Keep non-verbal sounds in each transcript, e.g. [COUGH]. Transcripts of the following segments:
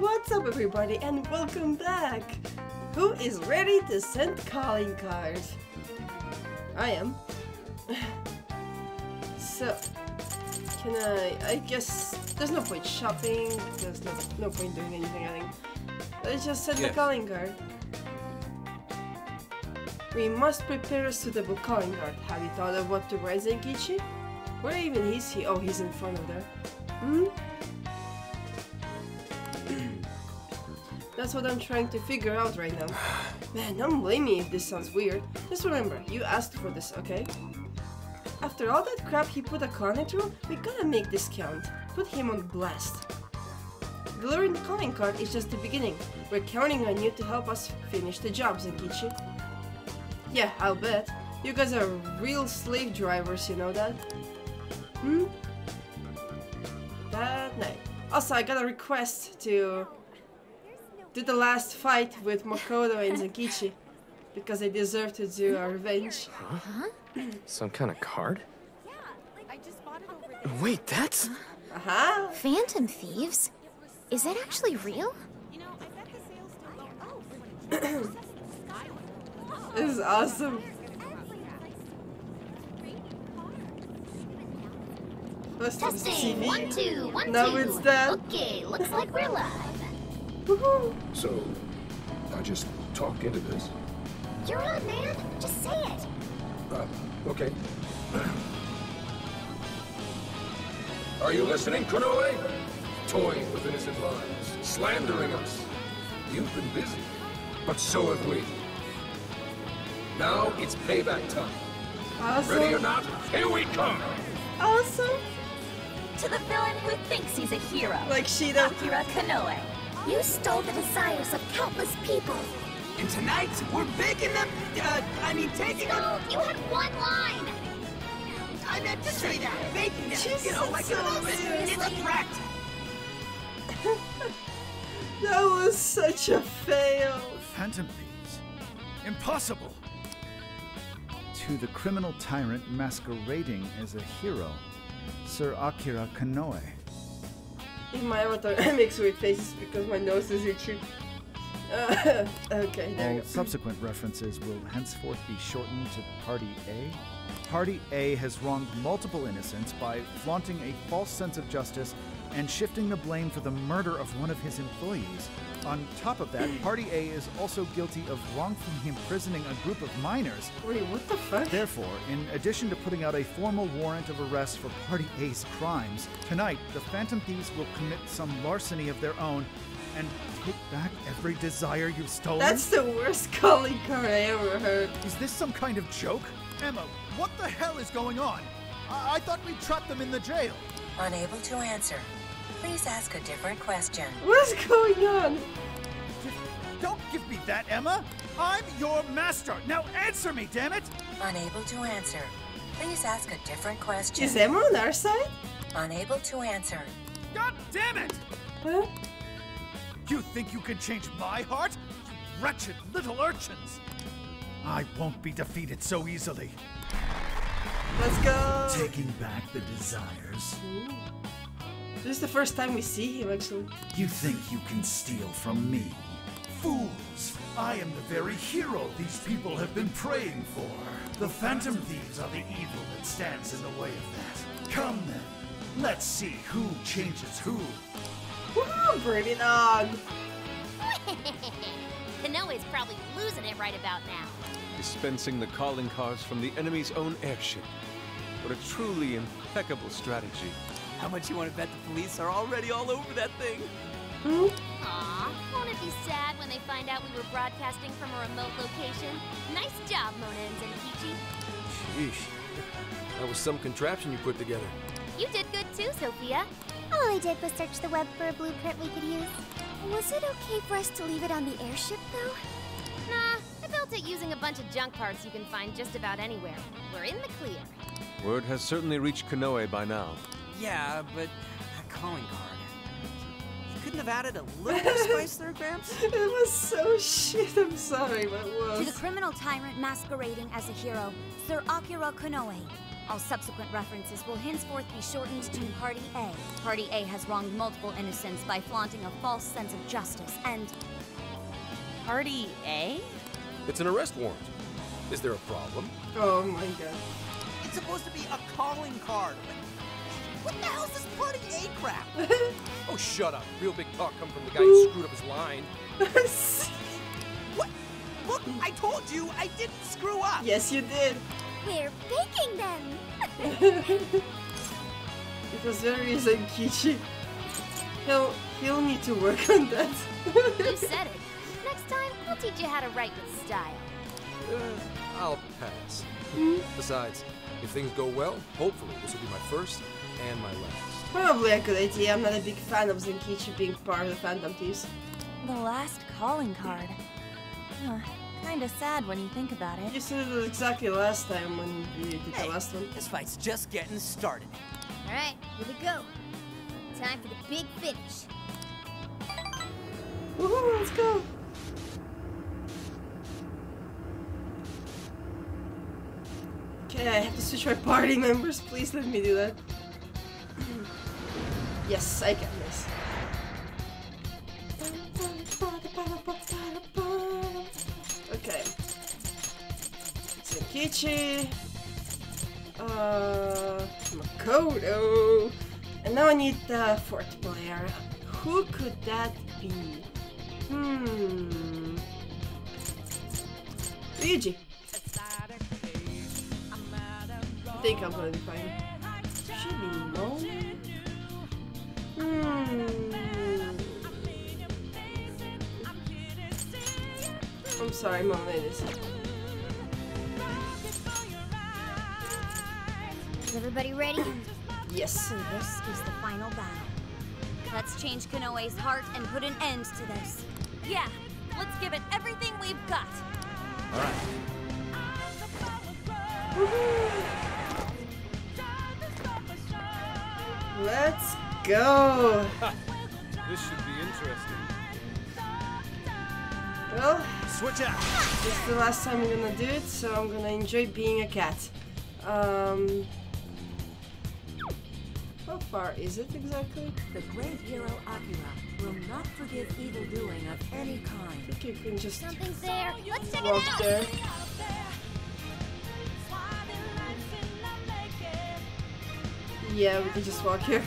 what's up everybody and welcome back! Who is ready to send calling cards? I am. [LAUGHS] so, can I... I guess there's no point shopping, there's no, no point doing anything I think. Let's just send the calling card. We must prepare a suitable calling card. Have you thought of what to write Zenkichi? Where even is he? Oh, he's in front of there. Hmm? That's what I'm trying to figure out right now. Man, don't blame me if this sounds weird. Just remember, you asked for this, okay? After all that crap he put a Akane through, we gotta make this count. Put him on blast. Delivering the calling card is just the beginning. We're counting on you to help us finish the job, Zenkichi. Yeah, I'll bet. You guys are real slave drivers, you know that? Hmm? That night. Also, I got a request to do the last fight with Makoto and Zenkichi. Because they deserve to do a revenge. Huh? Some kind of card? I just bought it over Wait, that's. Aha! Phantom thieves? Is it actually real? You know, I bet the sales still. Oh, This is awesome. First it was Testing. TV. One, two, one, Now two. it's that. Okay, looks like we're live. Woohoo! So, I just talk into this. You're on, man. Just say it. Uh, okay. [CLEARS THROAT] Are you listening, Konoe? Toying with innocent lives, slandering us. You've been busy, but so have we. Now it's payback time. Ready or not, here we come! Awesome! To the villain who thinks he's a hero. Like Shido. Akira Konoe. You stole the desires of countless people. And tonight, we're baking them, uh, I mean, taking them, No, you had one line. I meant to say that, baking them, Jesus, you know, like so a, it's a seriously. threat. [LAUGHS] That was such a fail. Phantom thieves? Impossible! To the criminal tyrant masquerading as a hero, Sir Akira Konoe. In my avatar, [LAUGHS] I make weird faces because my nose is itchy. Uh, [LAUGHS] okay, there All you go. subsequent references will henceforth be shortened to Party A. Party A has wronged multiple innocents by flaunting a false sense of justice and shifting the blame for the murder of one of his employees. On top of that, Party A is also guilty of wrongfully imprisoning a group of minors. Wait, what the fuck? Therefore, in addition to putting out a formal warrant of arrest for Party A's crimes, tonight the Phantom Thieves will commit some larceny of their own and take back every desire you've stolen. That's the worst [LAUGHS] calling card I ever heard. Is this some kind of joke? Emma, what the hell is going on? I, I thought we trapped them in the jail. Unable to answer. Please ask a different question. What is going on? Don't give me that, Emma. I'm your master. Now answer me, damn it! Unable to answer. Please ask a different question. Is Emma on our side? Unable to answer. God damn it! Huh? You think you can change my heart? You wretched little urchins! I won't be defeated so easily. Let's go! Taking back the desires. This is the first time we see him actually. You think you can steal from me? Fools! I am the very hero these people have been praying for. The Phantom Thieves are the evil that stands in the way of that. Come then, let's see who changes who. Woohoo! Bring it on! Konoe's probably losing it right about now. Dispensing the calling cards from the enemy's own airship. What a truly impeccable strategy. How much you want to bet the police are already all over that thing? Hmm? Aw, won't it be sad when they find out we were broadcasting from a remote location? Nice job, Mona and Zenkichi. Sheesh. That was some contraption you put together. You did good too, Sophia. All I did was search the web for a blueprint we could use. Was it okay for us to leave it on the airship, though? Nah, I built it using a bunch of junk parts you can find just about anywhere. We're in the clear. Word has certainly reached Konoe by now. Yeah, but that calling card. You couldn't have added a little more spice there, Gramps? [LAUGHS] It was so shit, I'm sorry, but it To the criminal tyrant masquerading as a hero, Sir Akira Konoe. All subsequent references will henceforth be shortened to Party A. Party A has wronged multiple innocents by flaunting a false sense of justice, and. Party A? It's an arrest warrant. Is there a problem? Oh my god. It's supposed to be a calling card. What the hell's this Party A crap? [LAUGHS] Oh, shut up. Real big talk come from the guy who screwed up his line. [LAUGHS] what? Look, I told you I didn't screw up. yes, you did. We're baking them! [LAUGHS] It was very Zenkichi. He'll he'll need to work on that. You said it. Next time, I'll teach you how to write with style. Uh, I'll pass. Besides, if things go well, hopefully this will be my first and my last. Probably a good idea. I'm not a big fan of Zenkichi being part of the Phantom Thieves. The last calling card. Huh, kinda sad when you think about it. You said it was exactly last time when we did Hey, the last one. This fight's just getting started. Alright, here we go. Time for the big finish. Woohoo, let's go! Okay, I have to switch my party [LAUGHS] members. Please let me do that. Yes, I can this. Okay. Zenkichi. Uh, Makoto. And now I need the fourth player. Who could that be? Hmm. Luigi. I think I'm gonna be fine. Should be. Hmm. I'm sorry, Mom. It is. Is everybody ready? Yes. So this is the final battle. Let's change Konoe's heart and put an end to this. Yeah, let's give it everything we've got. All right. Go. This should be interesting. Well, Switch out! this is the last time I'm gonna do it, so I'm gonna enjoy being a cat. Um. How far is it exactly? The great hero Akira will not forgive evil doing of any kind. I think you can just Something's there. Let's check it walk out. there. Yeah, we can just walk here.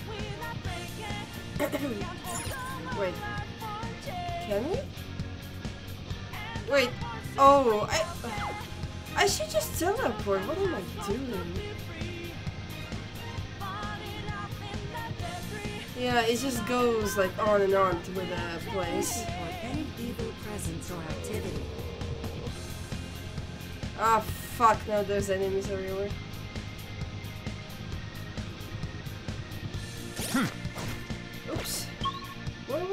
[COUGHS] Wait. Can we? Wait. Oh, I. I should just teleport. What am I doing? Yeah, it just goes like on and on to the place. Any. Ah, fuck, now there's enemies everywhere.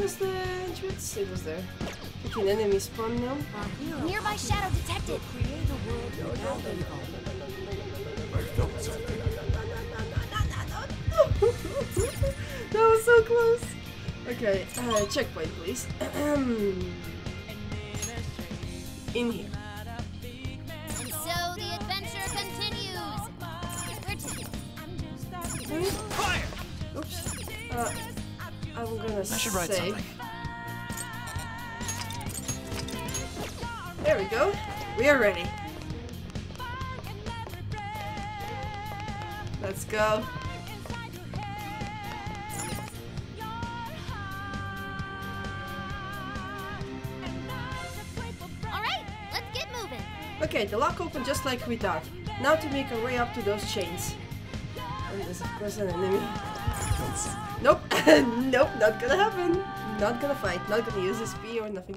Was the entrance? It was there. Freaking enemy spawn now. Nearby shadow detected. create a world without that was so close. Okay, uh, checkpoint, please. [CLEARS THROAT] In here. And so the adventure continues. Fire! Oops. Uh, I'm gonna I should write save. something. There we go. We are ready. Let's go. Alright, let's get moving. Okay, the lock opened just like we thought. Now to make our way up to those chains. And there's of course an enemy. Nope, [LAUGHS] nope, not gonna happen. Not gonna fight, not gonna use SP or nothing.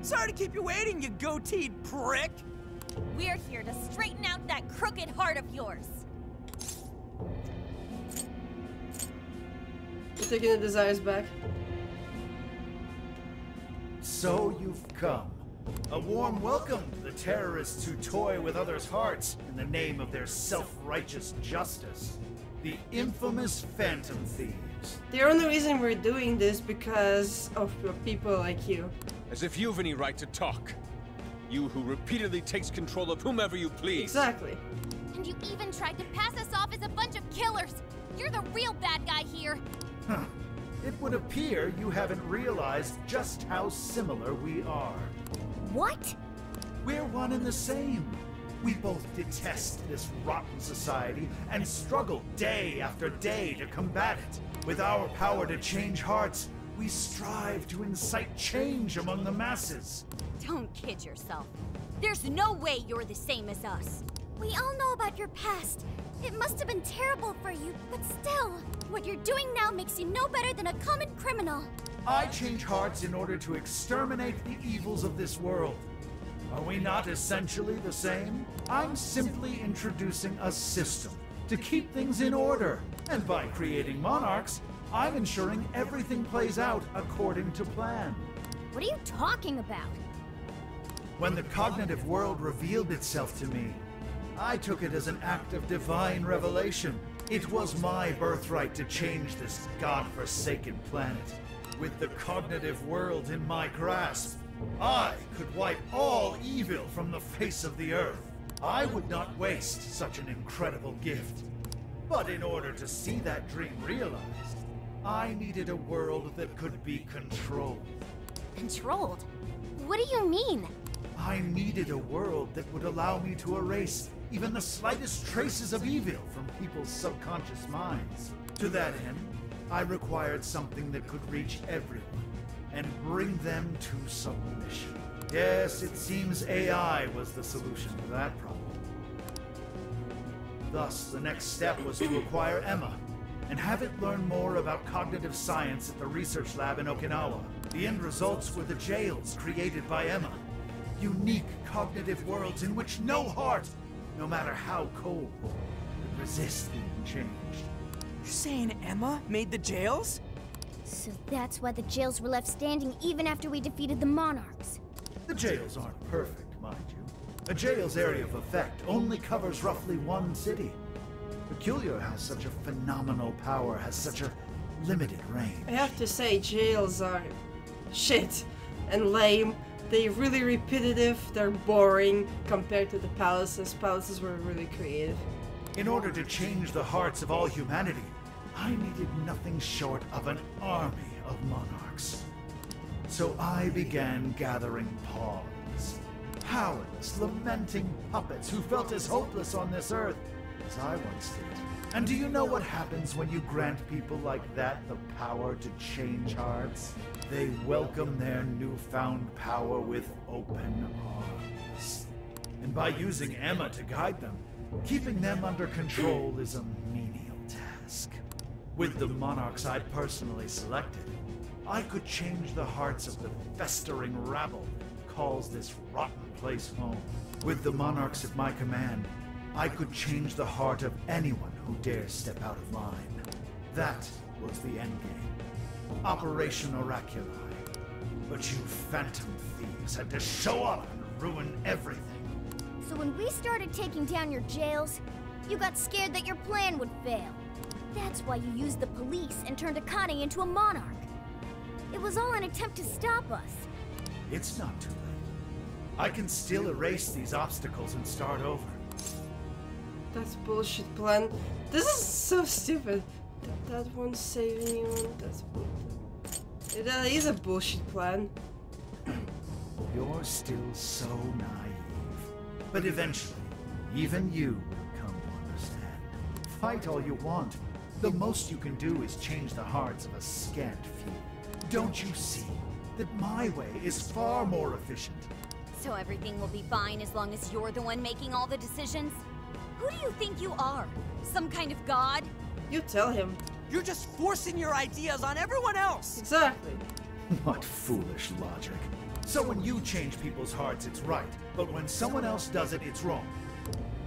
Sorry to keep you waiting, you goateed prick. We're here to straighten out that crooked heart of yours. We're taking the desires back. So you've come. A warm welcome to the terrorists who toy with others' hearts in the name of their self-righteous justice. The infamous Phantom Thieves. The only reason we're doing this because of uh, people like you. As if you've any right to talk. You who repeatedly takes control of whomever you please. Exactly. And you even tried to pass us off as a bunch of killers! You're the real bad guy here! Huh. It would appear you haven't realized just how similar we are. What? We're one and the same. We both detest this rotten society and struggle day after day to combat it. With our power to change hearts, we strive to incite change among the masses. Don't kid yourself. There's no way you're the same as us. We all know about your past. It must have been terrible for you, but still, what you're doing now makes you no better than a common criminal. I change hearts in order to exterminate the evils of this world. Are we not essentially the same? I'm simply introducing a system to keep things in order. And by creating monarchs, I'm ensuring everything plays out according to plan. What are you talking about? When the cognitive world revealed itself to me, I took it as an act of divine revelation. It was my birthright to change this god-forsaken planet. With the cognitive world in my grasp, I could wipe all evil from the face of the earth. I would not waste such an incredible gift. But in order to see that dream realized, I needed a world that could be controlled. Controlled? What do you mean? I needed a world that would allow me to erase even the slightest traces of evil from people's subconscious minds. To that end, I required something that could reach everyone and bring them to submission. Yes, it seems AI was the solution to that problem. Thus, the next step was to acquire Emma and have it learn more about cognitive science at the research lab in Okinawa. The end results were the jails created by Emma. Unique cognitive worlds in which no heart, no matter how cold, could resist being changed. You're saying Emma made the jails? So that's why the jails were left standing even after we defeated the monarchs. The jails aren't perfect, mind you. A jail's area of effect only covers roughly one city. Peculiar has such a phenomenal power has such a limited range. I have to say, jails are shit and lame. They're really repetitive, they're boring compared to the palaces. Palaces were really creative. In order to change the hearts of all humanity, I needed nothing short of an army of monarchs. So I began gathering pawns. Powerless, lamenting puppets who felt as hopeless on this earth as I once did. And do you know what happens when you grant people like that the power to change hearts? They welcome their newfound power with open arms. And by using Emma to guide them, keeping them under control is a menial task. With the monarchs I'd personally selected, I could change the hearts of the festering rabble that calls this rotten place home. With the monarchs at my command, I could change the heart of anyone who dares step out of line. That was the endgame. Operation Oraculi. But you phantom thieves had to show up and ruin everything. So when we started taking down your jails, you got scared that your plan would fail. That's why you used the police and turned Akane into a monarch. It was all an attempt to stop us. It's not too late. I can still erase these obstacles and start over. That's bullshit plan. This is so stupid. That, that won't save anyone. That's bullshit. That is a bullshit plan. [CLEARS THROAT] You're still so naive. But eventually, even you will come to understand. Fight all you want. The most you can do is change the hearts of a scant few. Don't you see that my way is far more efficient? So everything will be fine as long as you're the one making all the decisions? Who do you think you are? Some kind of god? You tell him. You're just forcing your ideas on everyone else! Exactly. [LAUGHS] What foolish logic. So when you change people's hearts, it's right. But when someone else does it, it's wrong.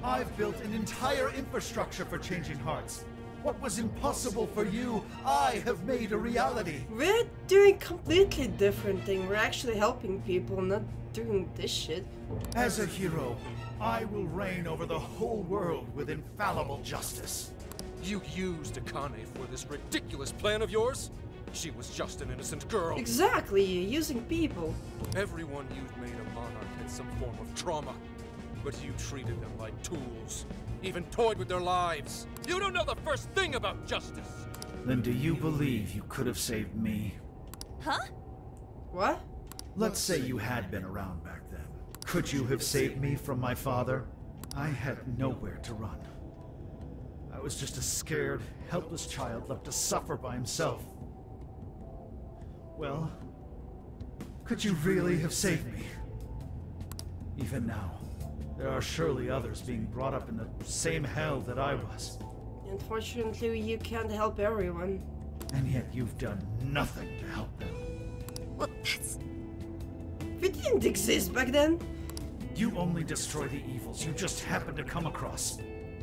I've built an entire infrastructure for changing hearts. What was impossible for you, I have made a reality. We're doing completely different thing. We're actually helping people, not doing this shit. As a hero, I will reign over the whole world with infallible justice. You used Akane for this ridiculous plan of yours? She was just an innocent girl. Exactly, using people. Everyone you've made a monarch had some form of trauma, but you treated them like tools. even toyed with their lives. You don't know the first thing about justice. Then do you believe you could have saved me? Huh? What? Let's say you had been around back then. Could you have saved me from my father? I had nowhere to run. I was just a scared, helpless child left to suffer by himself. Well, could you really have saved me? Even now, there are surely others being brought up in the same hell that I was. Unfortunately, you can't help everyone. And yet you've done nothing to help them. Well, that's. We didn't exist back then. You only destroy the evils you just happen to come across.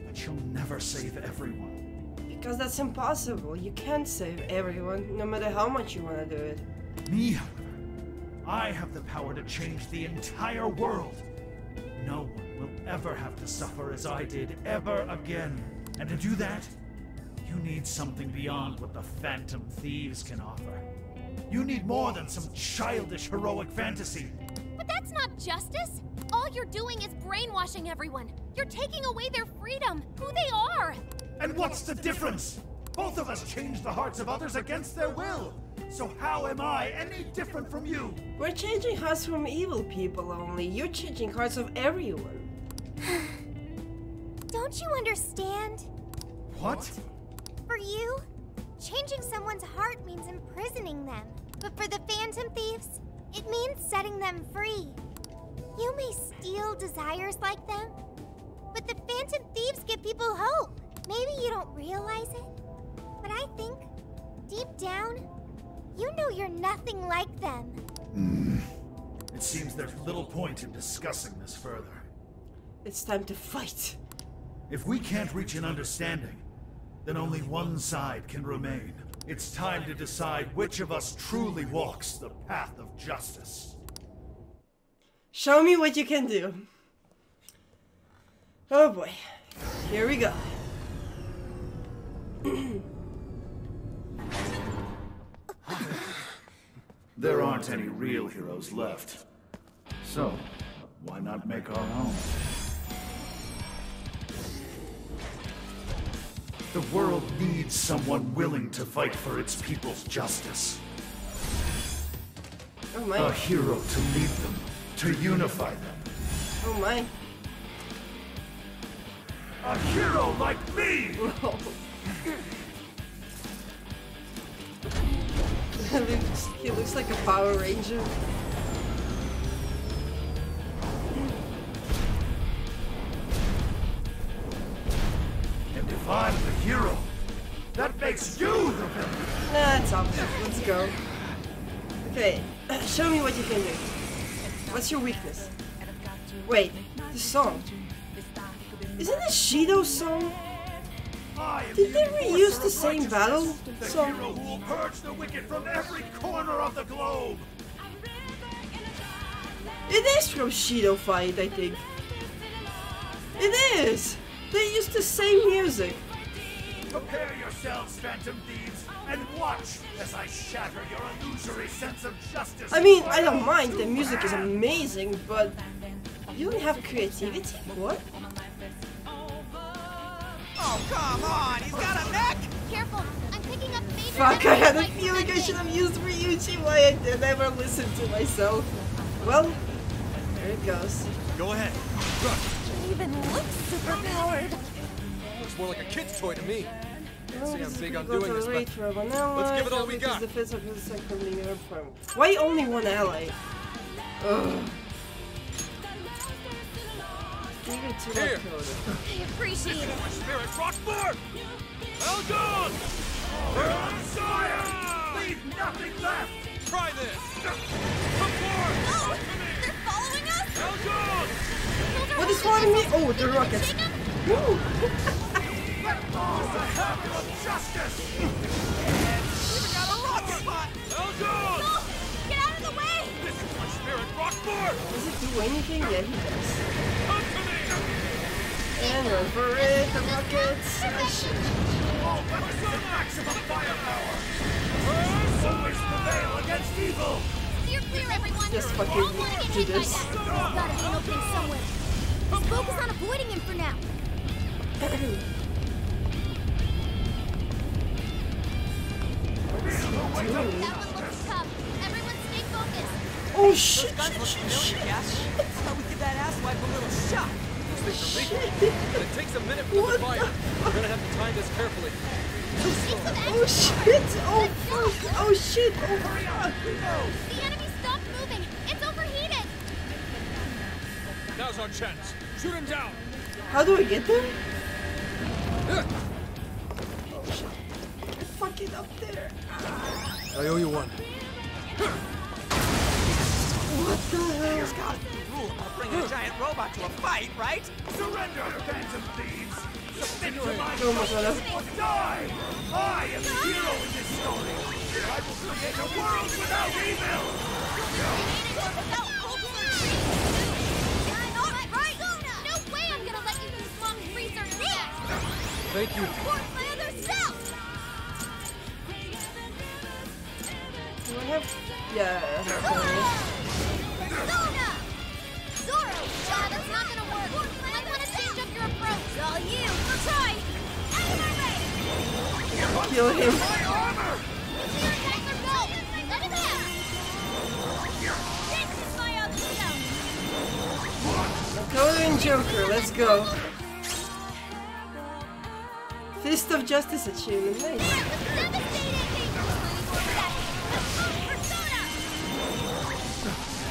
But you'll never save everyone. Because that's impossible. You can't save everyone, no matter how much you want to do it. Me, however, I have the power to change the entire world. No one will ever have to suffer as I did ever again. And to do that, you need something beyond what the Phantom Thieves can offer. You need more than some childish heroic fantasy. But that's not justice. All you're doing is brainwashing everyone. You're taking away their freedom, who they are. And what's the difference? Both of us change the hearts of others against their will. So how am I any different from you? We're changing hearts from evil people only. You're changing hearts of everyone. [SIGHS] Don't you understand? What? For you, changing someone's heart means imprisoning them. But for the Phantom Thieves, it means setting them free. You may steal desires like them, but the Phantom Thieves give people hope. Maybe you don't realize it, but I think, deep down, you know you're nothing like them. Hmm. It seems there's little point in discussing this further. It's time to fight. If we can't reach an understanding, then only one side can remain. It's time to decide which of us truly walks the path of justice. Show me what you can do. Oh boy. Here we go. [CLEARS THROAT] There aren't any real heroes left. So, why not make our own? The world needs someone willing to fight for its people's justice. Oh A hero to lead them, to unify them. Oh my. A hero like me! [LAUGHS] he, [LAUGHS] looks, he looks like a Power Ranger. And if I'm the hero, that makes you the villain! Nah, it's obvious. Let's go. Okay, [CLEARS THROAT] show me what you can do. What's your weakness? Wait, the song. Isn't this Shido's song? Did they reuse the same battle The song? hero who will purge the wicked from every corner of the globe! It is from Shido Fight, I think. It is! They used the same music. Prepare yourselves, Phantom Thieves, and watch as I shatter your illusory sense of justice. I mean, I don't mind, the music is amazing, but you don't have creativity? What? Oh, come on! He's got a neck! Careful, I'm picking up major Fuck, I had a enemies like feeling I Megan. should have used Ryuji, why I did never listen to myself. Well, there it goes. Go ahead. Run. He Even looks superpowered. Looks more like a kid's toy to me. Well, See, I'm big on go doing to this, the but raid for one ally, let's give it all we got. The fits of his second being a firm. Why only one ally? Ugh. To Here. I appreciate it. My spirit Rockboard! Elgon! Sire! Leave nothing left! Try this! Support! No! They're following us! What is following me? Oh, the rockets. Woo! Justice! Got a rocket bot! Elgon! No! Get out of the way! This is my spirit! Does it do anything? Yeah, he does. And run for it, the rockets! Firepower! Always prevail against evil! Clear, everyone! Just fucking do this. There's gotta be an opening somewhere. Just focus on avoiding him for now. Oh shit! Those guns look familiar, Cash. That's how we give that asswipe a little shot shot. It takes a minute for them to fire. We're gonna have to time this carefully. Oh shit! Oh fuck! Oh shit! Oh fuck! The enemy stopped moving. It's overheated. Now's our chance. Shoot him down. How do I get there? Oh shit! Fuck it up there! I owe you one. What the hell? There's gotta be a bringing a giant robot to a fight, right? Surrender, phantom thieves! Submit to my god! or die! I am the hero in this story! I will create a world without evil! No way I'm gonna let you use Mom's research next. Thank you. My other self. Do I have? Yeah. Yeah, that's not gonna work. You might want to change up your approach. It's all you. We'll try. Out of my way. Kill him. Clear attack go. Let him out. This is my. Joker, let's go. Fist of Justice achievement, nice.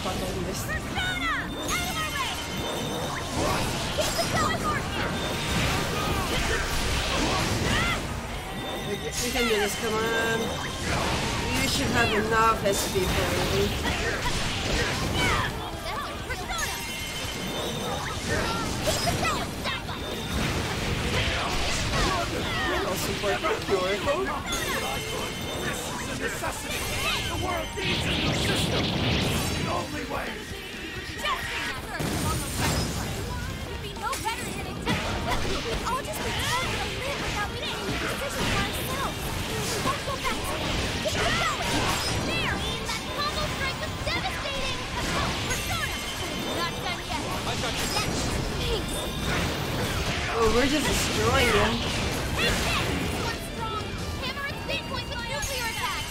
Fuck, I missed. We can do this, come on. You should have enough SP probably. I'll support Purico. Necessity! The world needs a new system! The only way! I'll just be told to live without making any decisions for ourselves. Won't go back to it. Keep going. There! That combo strike was devastating! Persona! Not done yet. I got you. Thanks. Oh, we're just destroying them. One strong. Hammer and speed point with nuclear attack.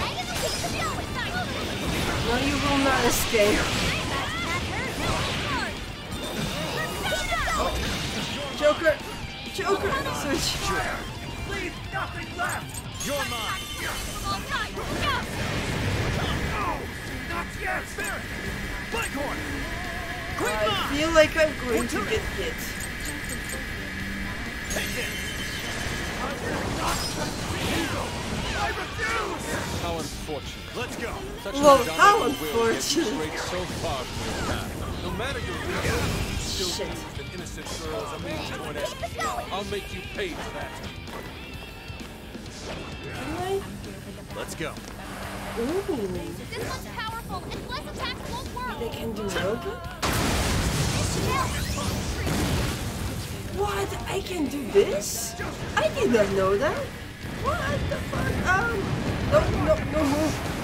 Hey, it'll keep the going. No, you will not escape. Joker! Joker! Switch. Leave nothing left! You're mine. All right, go! No! Not yet! Spirit! I feel like I'm going to get hit. I refuse! How unfortunate. Let's go. Such Well, how indomitable will gets you unfortunate. so far from your path. No matter your reason, you still Shit. used an innocent girl as a means to an end. I'll make you pay for that. Can Let's go. Ooh. This one's powerful, and less attacks won't. They can do robot? What? I can do this? I did not know that. What the fuck? Um, no, no, no move.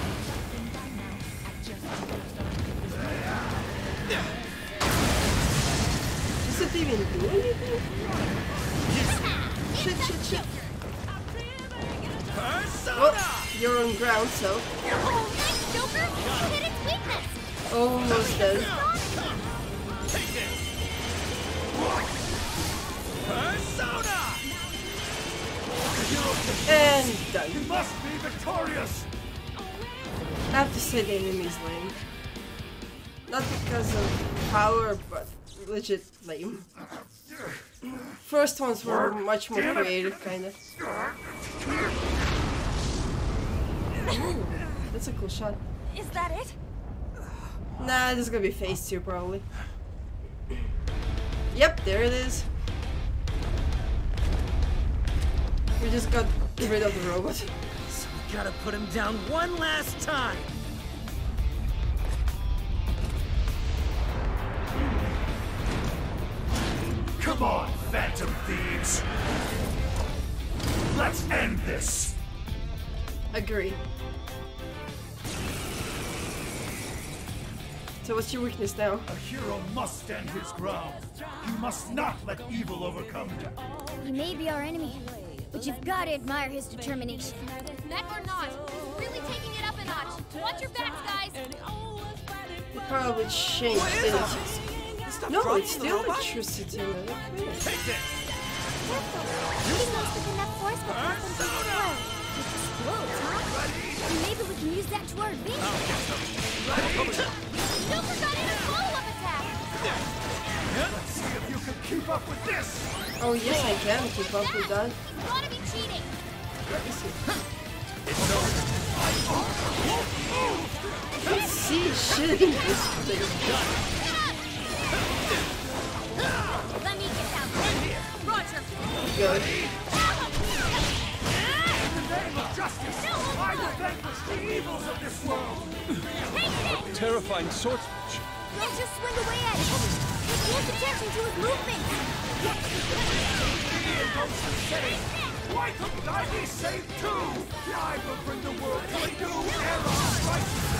It even do anything? Shit, shit, shit. Oh, you're on ground, so Oh, nice, Joker! You hit its weakness! almost dead. And done. You must be victorious! I have to say the enemy's lame. Not because of power, but legit lame. First ones were much more creative, kind of. Ooh, that's a cool shot. Is that it? Nah, this is gonna be phase two probably. Yep, there it is. We just got rid of the robot. So [LAUGHS] we Gotta put him down one last time. Come on, phantom thieves! Let's end this! Agree. So what's your weakness now? A hero must stand his ground. You must not let evil overcome him. He may be our enemy, but you've got to admire his determination. Mech or not, he's really taking it up a notch. Watch your backs, guys. It probably changed, didn't No, it's still electricity. Take this! Careful. He knows with enough force will push them. It explodes, huh? And maybe we can use that to our advantage. Joker got in a follow-up attack. Let's see if you can keep up with this! Oh yes, I can keep up with that. You gotta be cheating. Let me see. I see shit in [LAUGHS] this thing. Let me get down there. Roger. Good. In the name of justice, I will vanquish the evils of this world! Terrifying swordsmanship. Don't just swing away at. Pay close attention to his! Why couldn't I be saved too? I will bring the world to a new era!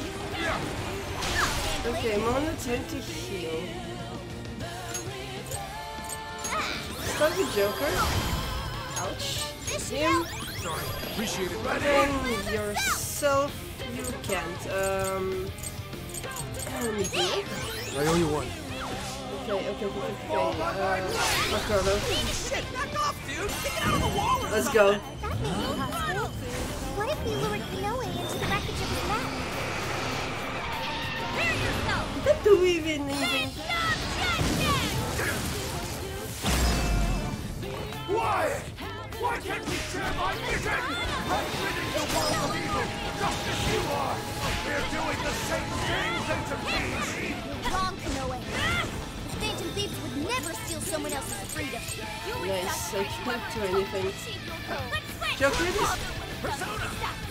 Okay, Mona, time to heal. Start with Joker. Ouch. Him. Sorry. Appreciate it. Then yourself, you can't. Um. Let me heal. I owe you one. Okay, okay, okay, okay. Uh, Makoto. Shit, knock off, dude! Kick it out of the wall Let's go. That may be possible. What if we lured Konoe yourself. What do we even even? Why? Why can't we share my vision? I'm ridding the world of evil, just as you are! We're doing the same thing, Phantom Thieves! Wrong, Konoe. The Phantom Thieves would never steal someone else's freedom. Nice, I can't do anything. Joker, this. Persona!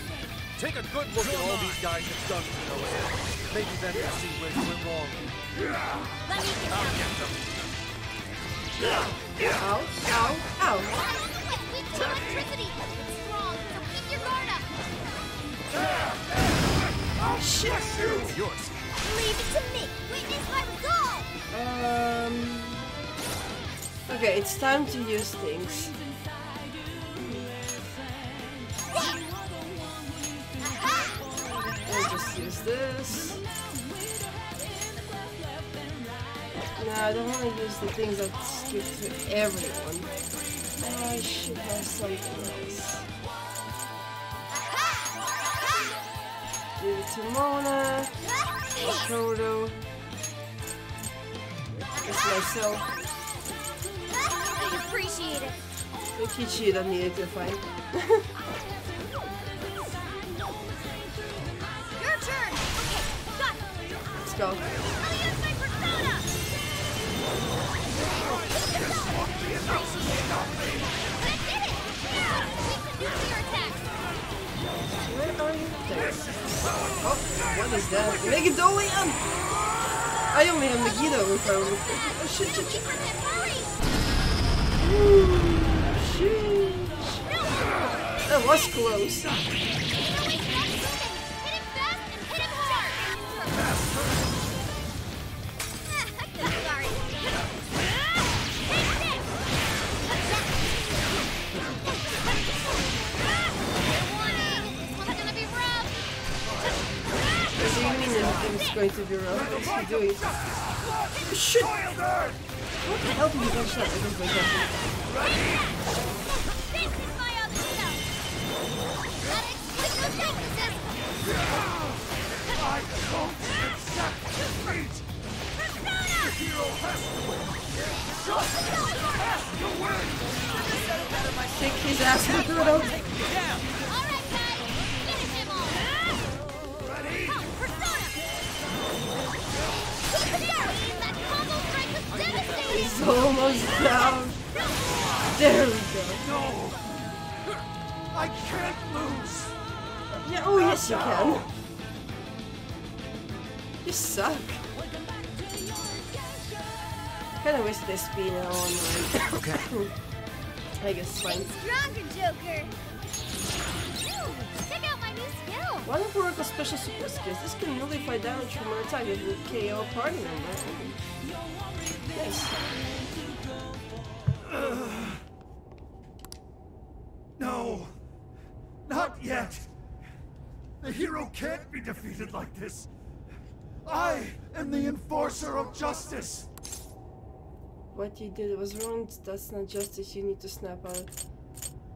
Take a good look at all these guys have done to Noah. Maybe then we'll see where you went wrong. Let me get down. Ow, ow, ow. Weak to electricity. It's strong, so keep your guard up. Oh shit! Yours. Leave it to me. Witness my resolve. Um. Okay, it's time to use things. I'll just use this. No, I don't want to use the things that skip to everyone. I should have something else. Give it to Mona, Makoto, just myself. I appreciate it. The Kichi that needed to fight. Attacks. Where are you? There. What is that? Megidolaon! I only have Megido front of me. Oh shit, shit, shit. Ooh, sheesh. That was close. Going to be? What's he doing? Oh, shit! What the hell did you touch that? I don't think that. The hero has to win! Justice has to win! Kick his ass! Ready? Persona! It's almost down. There we go. No! I can't lose! Yeah, oh yes you can. You suck. Kinda wish this be in online. [LAUGHS] Okay. I guess fine. Stronger, Joker! Skill! One work Oracle's special super skills. This can nullify damage from an attack if you KO a party member. Nice. No! Not yet! The hero can't be defeated like this! I am the enforcer of justice! What you did was wrong. That's not justice. You need to snap out.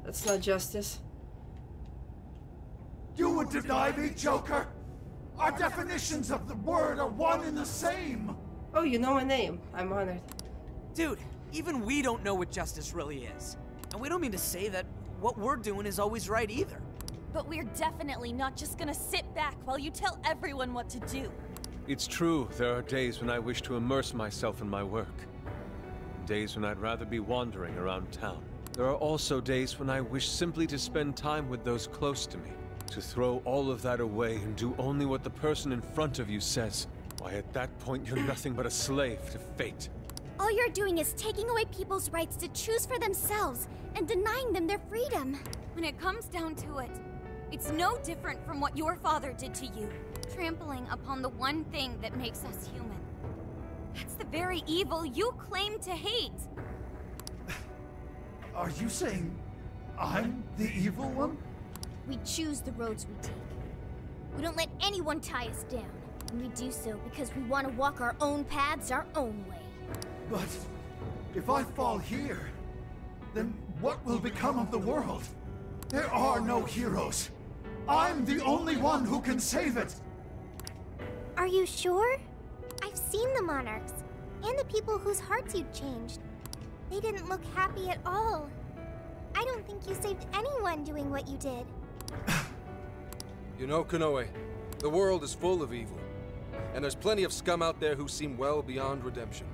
That's not justice. You would deny me, Joker? Our definitions of the word are one and the same! Oh, you know my name. I'm honored. Dude, even we don't know what justice really is. And we don't mean to say that what we're doing is always right either. But we're definitely not just gonna sit back while you tell everyone what to do. It's true, there are days when I wish to immerse myself in my work. Days when I'd rather be wandering around town. There are also days when I wish simply to spend time with those close to me. To throw all of that away and do only what the person in front of you says. Why, at that point, you're nothing but a slave to fate. All you're doing is taking away people's rights to choose for themselves and denying them their freedom. When it comes down to it, it's no different from what your father did to you. Trampling upon the one thing that makes us human. That's the very evil you claim to hate. Are you saying I'm the evil one? We choose the roads we take. We don't let anyone tie us down. And we do so because we want to walk our own paths our own way. But if I fall here, then what will become of the world? There are no heroes. I'm the only one who can save it. Are you sure? I've seen the monarchs and the people whose hearts you changed. They didn't look happy at all. I don't think you saved anyone doing what you did. [SIGHS] You know, Konoe, the world is full of evil. And there's plenty of scum out there who seem well beyond redemption.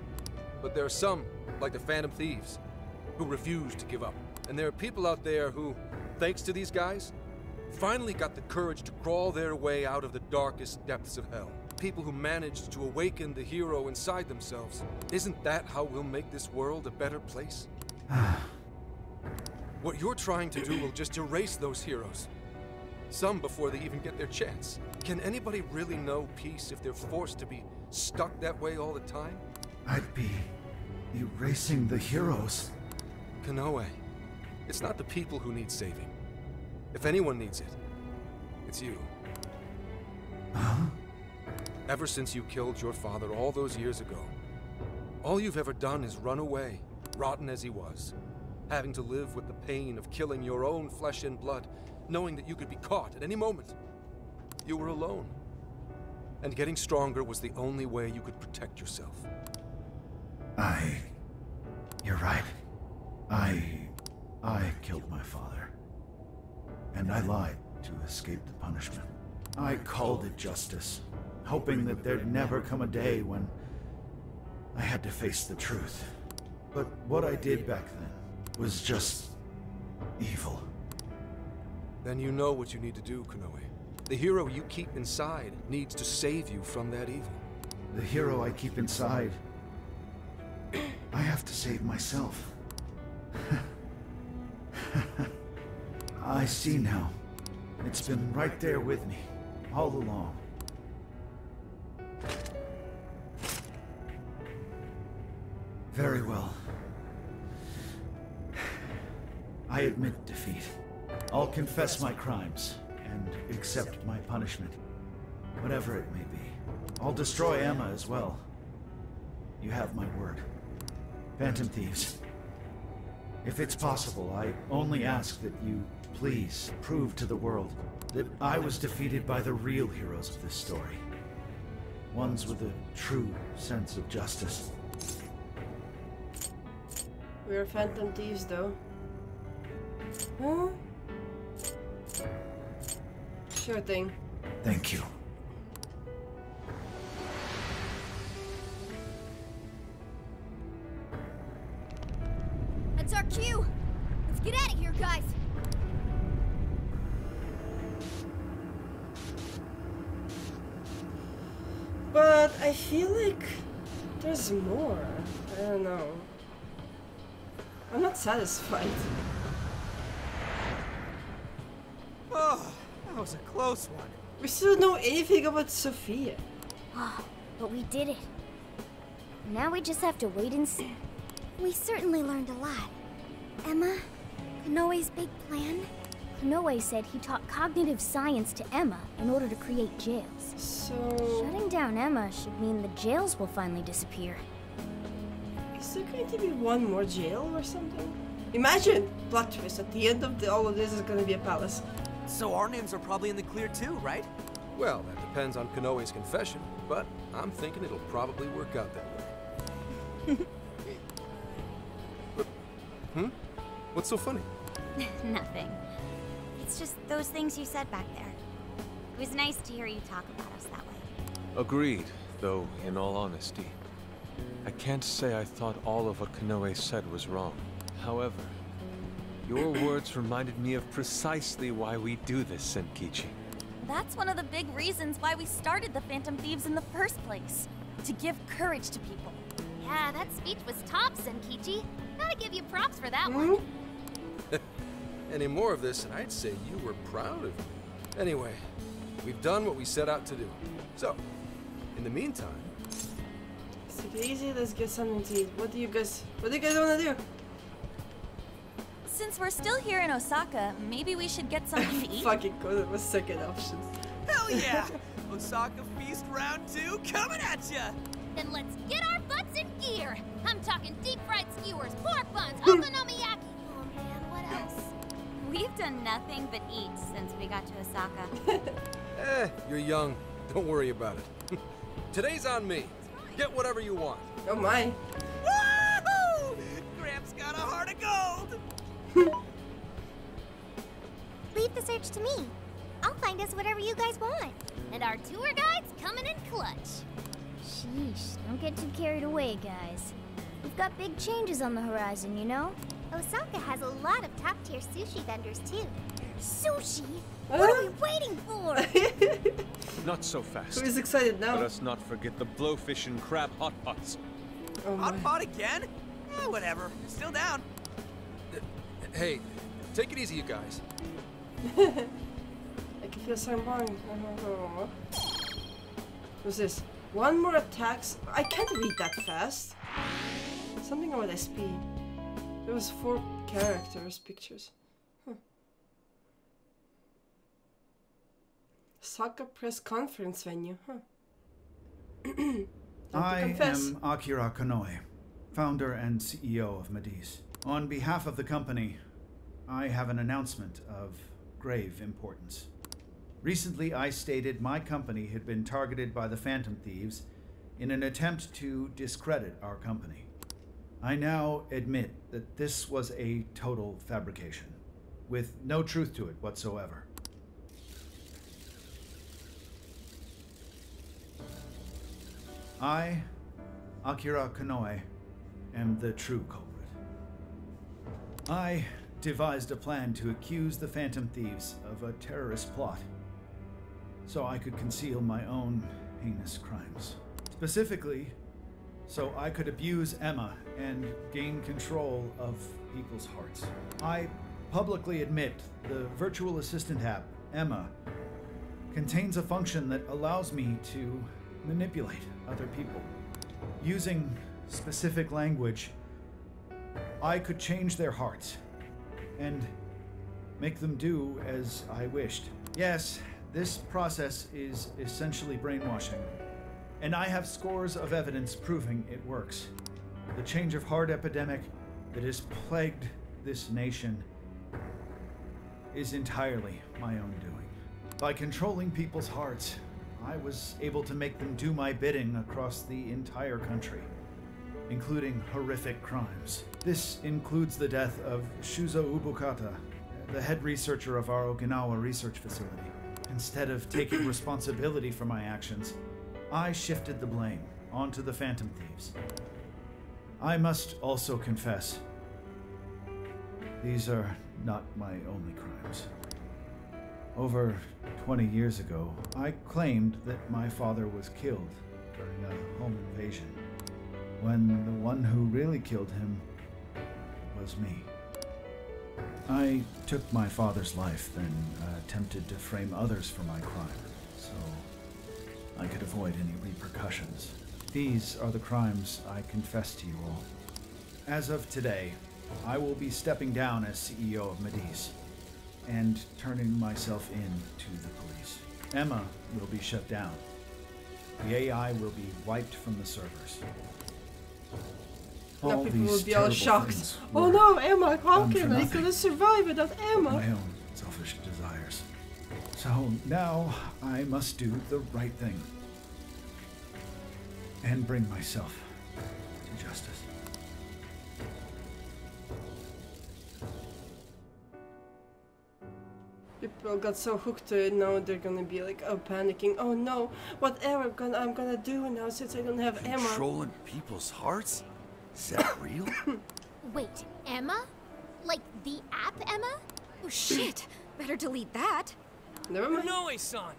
But there are some, like the Phantom Thieves, who refuse to give up. And there are people out there who, thanks to these guys, finally got the courage to crawl their way out of the darkest depths of hell. People who managed to awaken the hero inside themselves. Isn't that how we'll make this world a better place? [SIGHS] what you're trying to do will just erase those heroes. Some before they even get their chance. Can anybody really know peace if they're forced to be stuck that way all the time? I'd be erasing the heroes. Konoe, it's not the people who need saving. If anyone needs it, it's you. Huh? Ever since you killed your father all those years ago, all you've ever done is run away, rotten as he was, having to live with the pain of killing your own flesh and blood, knowing that you could be caught at any moment. You were alone. And getting stronger was the only way you could protect yourself. I... You're right. I... I killed my father. And I lied to escape the punishment. I called it justice, hoping that there'd never come a day when I had to face the truth. But what I did back then was just evil. Then you know what you need to do, Konoe. The hero you keep inside needs to save you from that evil. The hero I keep inside. [CLEARS THROAT] I have to save myself. [LAUGHS] I see now. It's been right there with me, all along. Very well. [SIGHS] I admit defeat. I'll confess my crimes and accept my punishment. Whatever it may be. I'll destroy Emma as well. You have my word. Phantom Thieves. If it's possible, I only ask that you please prove to the world that I was defeated by the real heroes of this story. Ones with a true sense of justice. We're phantom thieves though. Huh? Sure thing. Thank you. That's our cue! Let's get out of here, guys! But I feel like there's more. I don't know. I'm not satisfied. Was a close one. We still don't know anything about Sophia. Ah, but we did it. Now we just have to wait and see. We certainly learned a lot. Emma, Konoe's big plan? Konoe said he taught cognitive science to Emma in order to create jails. So... Shutting down Emma should mean the jails will finally disappear. Is there going to be one more jail or something? Imagine! Plot twist, at the end of the, all of this is gonna be a palace. So our names are probably in the clear too, right? Well, that depends on Konoe's confession, but I'm thinking it'll probably work out that way. But- [LAUGHS] hmm? What's so funny? [LAUGHS] Nothing. It's just those things you said back there. It was nice to hear you talk about us that way. Agreed, though, in all honesty. I can't say I thought all of what Konoe said was wrong. However, your words reminded me of precisely why we do this, Zenkichi. That's one of the big reasons why we started the Phantom Thieves in the first place. To give courage to people. Yeah, that speech was top, Zenkichi. Gotta give you props for that Hmm? one. [LAUGHS] Any more of this, and I'd say you were proud of me. Anyway, we've done what we set out to do. So, in the meantime, Take it easy, let's get something to eat. What do you guys, what do you guys wanna do? Since we're still here in Osaka, maybe we should get something to [LAUGHS] eat. Fucking go to the second options. Hell yeah! [LAUGHS] Osaka Feast Round 2 coming at ya! Then let's get our butts in gear. I'm talking deep fried skewers, pork buns, Hmm. okonomiyaki. Oh man, what else? We've done nothing but eat since we got to Osaka. [LAUGHS] eh, you're young. Don't worry about it. Today's on me. Get whatever you want. Oh my. Woohoo! Gramps got a heart of gold! [LAUGHS] Leave the search to me. I'll find us whatever you guys want. And our tour guide's coming in clutch. Sheesh, don't get too carried away, guys. We've got big changes on the horizon, you know? Osaka has a lot of top tier sushi vendors too. Sushi? Huh? What are we waiting for? [LAUGHS] Not so fast. Who is excited now? Let us not forget the blowfish and crab hot pots. Oh. Hot pot again? Eh, whatever. Still down. Hey, take it easy, you guys. I can feel someone. What's this? One more attacks. I can't read that fast. Something about SP. There was four characters, pictures. Huh. Saka press conference venue, huh? [CLEARS THROAT] I am Akira Konoe, founder and CEO of Madicce. On behalf of the company, I have an announcement of grave importance. Recently, I stated my company had been targeted by the Phantom Thieves in an attempt to discredit our company. I now admit that this was a total fabrication, with no truth to it whatsoever. I, Akira Konoe, am the true culprit. I devised a plan to accuse the Phantom Thieves of a terrorist plot so I could conceal my own heinous crimes. Specifically, so I could abuse Emma and gain control of people's hearts. I publicly admit the virtual assistant app, Emma, contains a function that allows me to manipulate other people. Using specific language, I could change their hearts and make them do as I wished. Yes, this process is essentially brainwashing, and I have scores of evidence proving it works. The change of heart epidemic that has plagued this nation is entirely my own doing. By controlling people's hearts, I was able to make them do my bidding across the entire country, including horrific crimes. This includes the death of Shuzo Ubukata, the head researcher of our Okinawa research facility. Instead of taking [CLEARS THROAT] responsibility for my actions, I shifted the blame onto the Phantom Thieves. I must also confess these are not my only crimes. Over 20 years ago, I claimed that my father was killed during a home invasion, when the one who really killed him was me. I took my father's life, then uh, attempted to frame others for my crime, so I could avoid any repercussions. These are the crimes I confess to you all. As of today, I will be stepping down as CEO of Madicce and turning myself in to the police. Emma will be shut down. The AI will be wiped from the servers. Now people will be all shocked. Oh no, Emma, how can I gonna survive without Emma? my own selfish desires. So now I must do the right thing and bring myself to justice. People got so hooked to it now they're gonna be like oh panicking. Oh no, whatever I'm gonna I'm gonna do now since I don't have Emma. Controlling people's hearts? Is that [COUGHS] real? [COUGHS] Wait, Emma? Like the app Emma? Oh shit! [COUGHS] Better delete that. Never mind. No, son.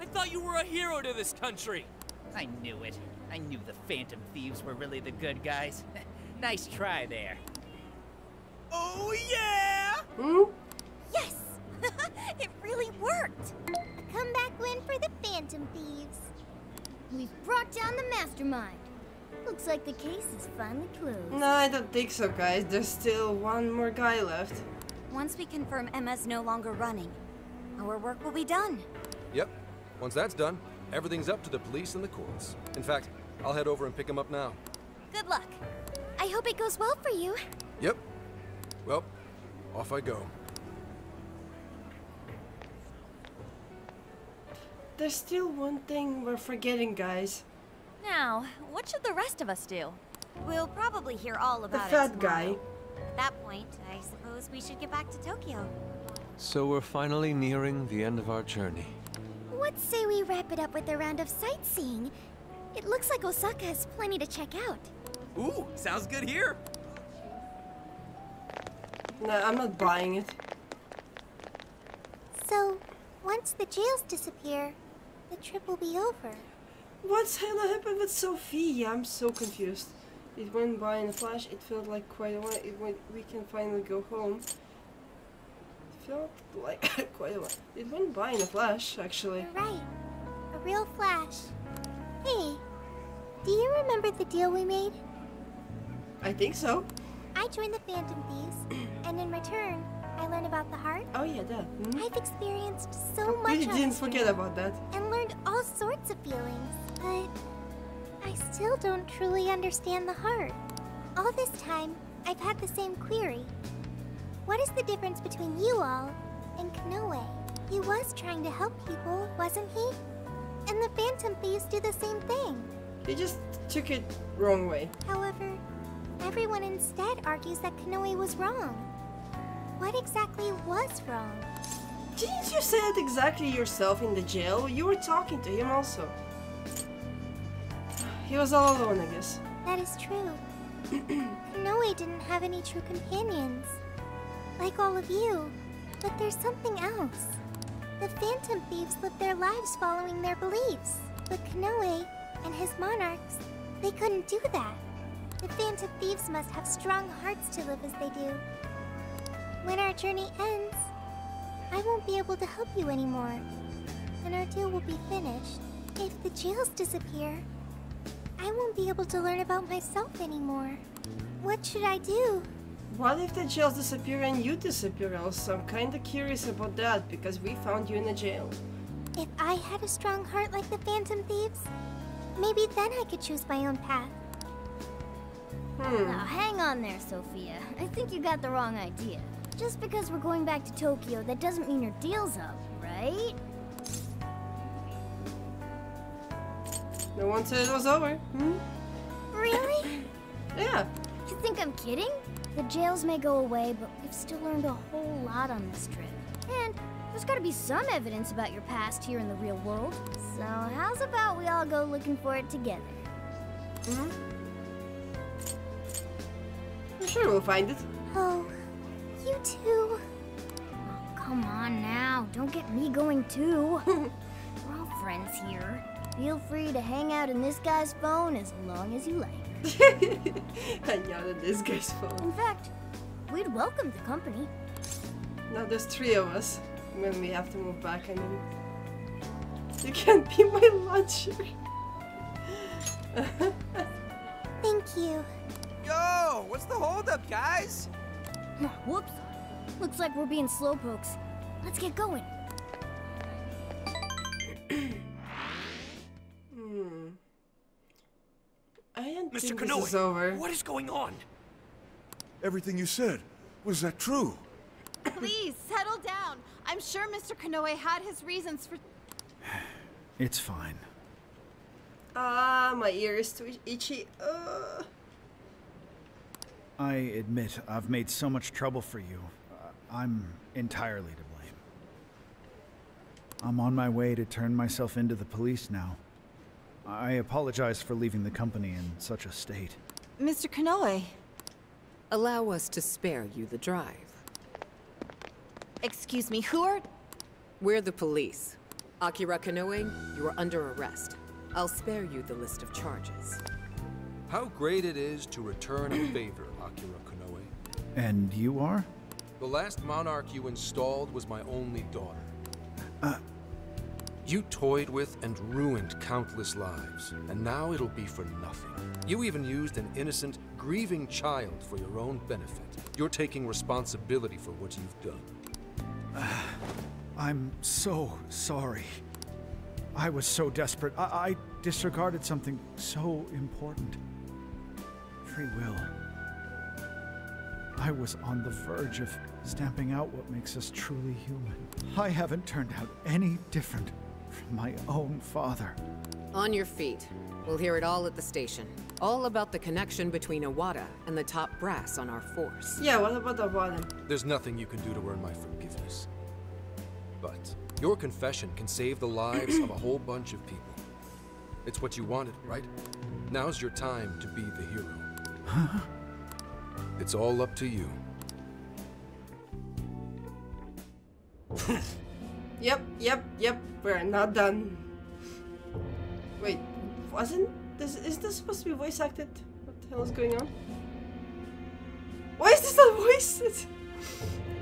I thought you were a hero to this country. I knew it. I knew the Phantom Thieves were really the good guys. [LAUGHS] nice try there. Oh yeah! Hmm? Yes! [LAUGHS] it really worked! A comeback win for the Phantom Thieves. We've brought down the mastermind. Looks like the case is finally closed. No, I don't think so, guys. There's still one more guy left. Once we confirm Emma's no longer running, our work will be done. Yep. Once that's done, everything's up to the police and the courts. In fact, I'll head over and pick him up now. Good luck. I hope it goes well for you. Yep. Well, off I go. There's still one thing we're forgetting, guys. Now, what should the rest of us do? We'll probably hear all about The about fat it guy. At that point, I suppose we should get back to Tokyo. So we're finally nearing the end of our journey. What say we wrap it up with a round of sightseeing? It looks like Osaka has plenty to check out. Ooh, sounds good here. No, I'm not buying it. So, once the jails disappear, the trip will be over. What's gonna happen with Sophie? I'm so confused. It went by in a flash. It felt like quite a while. It went, we can finally go home. It felt like [COUGHS] quite a while. It went by in a flash, actually. You're right. A real flash. Hey, do you remember the deal we made? I think so. I joined the Phantom Thieves, and in return, I learned about the heart. Oh yeah, that. Mhm. I've experienced so much Really on didn't forget journey about that. and learned all sorts of feelings, but I still don't truly understand the heart. All this time, I've had the same query. What is the difference between you all and Konoe? He was trying to help people, wasn't he? And the Phantom Thieves do the same thing. They just took it wrong way. However, everyone instead argues that Konoe was wrong. What exactly was wrong? Didn't you say it exactly yourself in the jail? You were talking to him also. He was all alone, I guess. That is true. [CLEARS THROAT] Konoe didn't have any true companions. Like all of you. But there's something else. The Phantom Thieves live their lives following their beliefs. But Konoe and his monarchs, they couldn't do that. The Phantom Thieves must have strong hearts to live as they do. When our journey ends, I won't be able to help you anymore. And our deal will be finished. If the jails disappear, I won't be able to learn about myself anymore. What should I do? What if the jails disappear and you disappear also? I'm kinda curious about that because we found you in a jail. If I had a strong heart like the Phantom Thieves, maybe then I could choose my own path. Hmm. Now, hang on there, Sophia. I think you got the wrong idea. Just because we're going back to Tokyo, that doesn't mean your deal's up, right? No one said it was over. Hmm? Really? [LAUGHS] Yeah. You think I'm kidding? The jails may go away, but we've still learned a whole lot on this trip. And there's gotta be some evidence about your past here in the real world. So how's about we all go looking for it together? I'm sure we'll find it. Oh, you too. Oh, come on now, don't get me going too. [LAUGHS] We're all friends here. Feel free to hang out in this guy's phone as long as you like. [LAUGHS] Hang out on this guy's phone. In fact, we'd welcome the company. Now there's three of us. When we have to move back, I mean. You can't be my launcher. Thank you. Yo, what's the holdup, guys? Whoops. Looks like we're being slowpokes. Let's get going. [CLEARS THROAT] Hmm. I don't Mr. think Konoe, this is over. what is going on? Everything you said, was that true? [COUGHS] Please, settle down. I'm sure Mr. Konoe had his reasons for... [SIGHS] It's fine. Ah, my ear is too itchy. Uh. I admit I've made so much trouble for you. I'm entirely to blame. I'm on my way to turn myself into the police now. I apologize for leaving the company in such a state. Mr. Konoe. Allow us to spare you the drive. Excuse me, who are... We're the police. Akira Konoe, you are under arrest. I'll spare you the list of charges. How great it is to return a favor, Akira Konoe. And you are? The last monarch you installed was my only daughter. Uh. You toyed with and ruined countless lives, and now it'll be for nothing. You even used an innocent, grieving child for your own benefit. You're taking responsibility for what you've done. [SIGHS] I'm so sorry. I was so desperate. I, I disregarded something so important. Free will. I was on the verge of stamping out what makes us truly human. I haven't turned out any different from my own father. On your feet. We'll hear it all at the station. All about the connection between Iwata and the top brass on our force. Yeah, what about the bottom? There's nothing you can do to earn my forgiveness. But your confession can save the lives of a whole bunch of people. It's what you wanted, right? Now's your time to be the hero. Huh? [LAUGHS] It's all up to you. [LAUGHS] Yep, yep, yep. We're not done. Wait, wasn't this? Is this supposed to be voice acted? What the hell is going on? Why is this not [LAUGHS] voiced?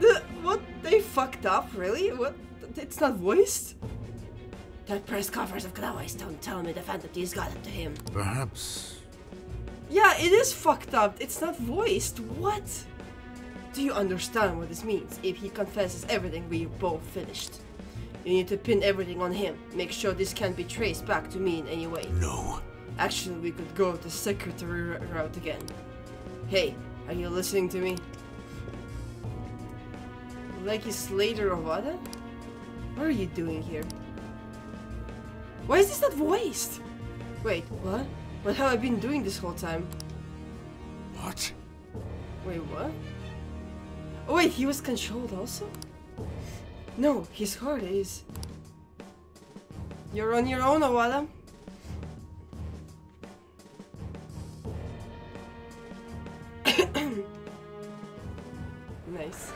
The what? They fucked up, really? What? It's not voiced. That press conference of Konoe's don't tell me the Phantom Thieves got it to him. Perhaps. Yeah, it is fucked up. It's not voiced. What? Do you understand what this means? If he confesses everything, we both finished. You need to pin everything on him. Make sure this can't be traced back to me in any way. No. Actually, we could go the secretary route again. Hey, are you listening to me? Legislator Owada? What are you doing here? Why is this not voiced? Wait, what? What have I been doing this whole time? What? Wait, what? Oh wait, he was controlled also? No, his heart is. You're on your own, Owada. [COUGHS] nice.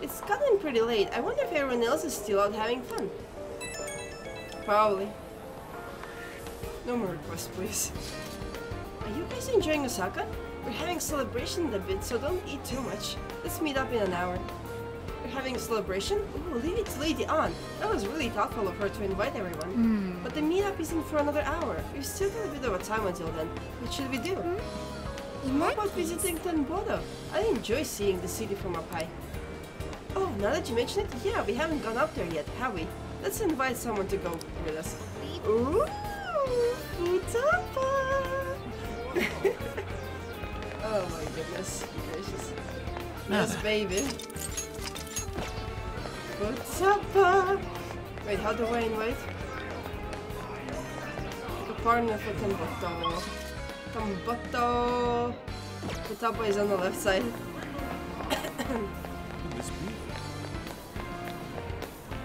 It's gotten pretty late. I wonder if everyone else is still out having fun. Probably. No more requests, please. Are you guys enjoying Osaka? We're having a celebration in a bit, so don't eat too much. Let's meet up in an hour. We're having a celebration? Ooh, leave it to Lady Ann. That was really thoughtful of her to invite everyone. Hmm. But the meetup isn't for another hour. We've still got a bit of a time until then. What should we do? How about visiting Tenbodo? I enjoy seeing the city from up high. Oh, now that you mention it, yeah, we haven't gone up there yet, have we? Let's invite someone to go with us. Ooh! [LAUGHS] oh my goodness gracious. Yes, baby. Futaba! Wait, how do I invite? The partner for Tamboto. Tamboto! Futaba is on the left side. [COUGHS]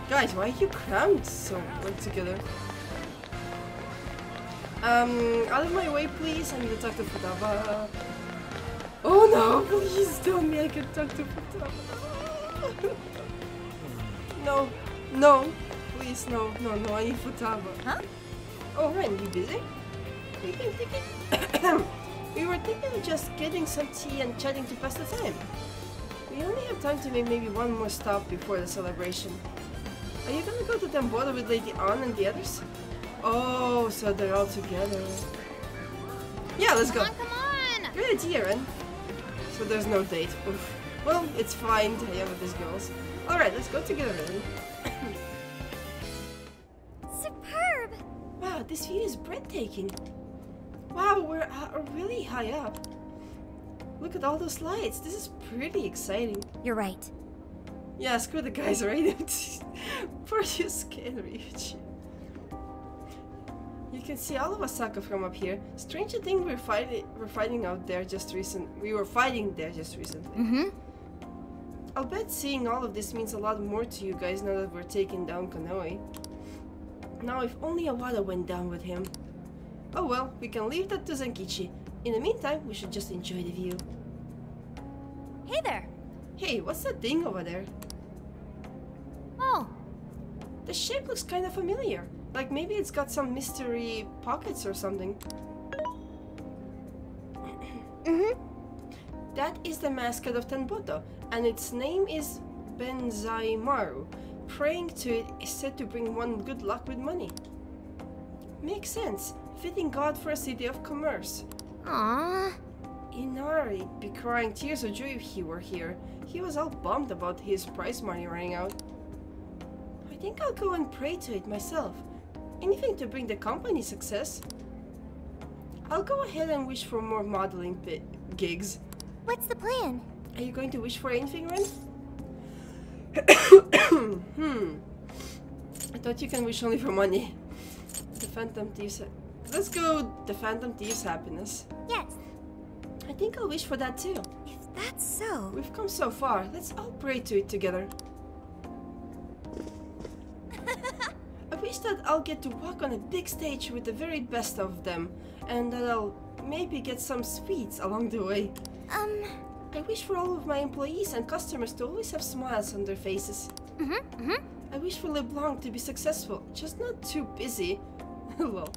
Guys, why are you crammed so well together? Um, out of my way, please. I need to talk to Futaba. Oh no, please tell me I can talk to Futaba. [LAUGHS] no, no, please, no, no, no, I need Futaba. Huh? Oh, Ren, you busy? Thinking. [COUGHS] we were thinking of just getting some tea and chatting to pass the time. We only have time to make maybe one more stop before the celebration. Are you gonna go to Damboda with Lady Ann and the others? Oh, so they're all together. Yeah, let's go. Come on, come on! Good idea, Ren. So there's no date. Oof. Well, it's fine to hang out with these girls. Alright, let's go together then. [COUGHS] Superb! Wow, this view is breathtaking. Wow, we're uh, really high up. Look at all those lights. This is pretty exciting. You're right. Yeah, screw the guys, right? Porteous can reach. You can see all of Osaka from up here. Stranger thing we're fighting we're fighting out there just recent we were fighting there just recently. Mm-hmm. I'll bet seeing all of this means a lot more to you guys now that we're taking down Konoe. Now if only Owada went down with him. Oh well, we can leave that to Zenkichi. In the meantime, we should just enjoy the view. Hey there! Hey, what's that thing over there? Oh, The shape looks kind of familiar. Like maybe it's got some mystery pockets or something. [COUGHS] mm-hmm. That is the mascot of Tenboto, and its name is Benzaimaru. Praying to it is said to bring one good luck with money. Makes sense. Fitting God for a city of commerce. Ah. Inari be crying tears of joy if he were here. He was all bummed about his prize money running out. I think I'll go and pray to it myself. Anything to bring the company success. I'll go ahead and wish for more modeling gigs. What's the plan? Are you going to wish for anything, Ren? [COUGHS] hmm. I thought you can wish only for money. The Phantom Thieves. Let's go. The Phantom Thieves' happiness. Yes. I think I'll wish for that too. If that's so. We've come so far. Let's all pray to it together. That I'll get to walk on a big stage with the very best of them, and that I'll maybe get some sweets along the way. Um. I wish for all of my employees and customers to always have smiles on their faces. Mm-hmm. Mm-hmm. I wish for LeBlanc to be successful, just not too busy. [LAUGHS] Lol.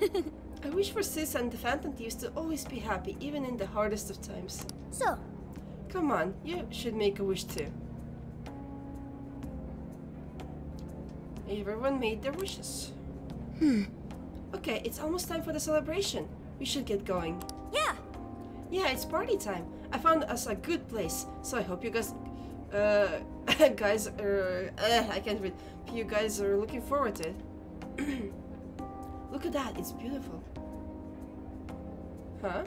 [LAUGHS] I wish for Sis and the Phantom Thieves to always be happy, even in the hardest of times. So, Come on, you should make a wish too. Everyone made their wishes. Hmm. Okay, it's almost time for the celebration. We should get going. Yeah. Yeah, it's party time. I found us a good place, so I hope you guys, uh, [LAUGHS] guys are, uh, I can't read. You guys are looking forward to it. [CLEARS THROAT] Look at that, it's beautiful. Huh?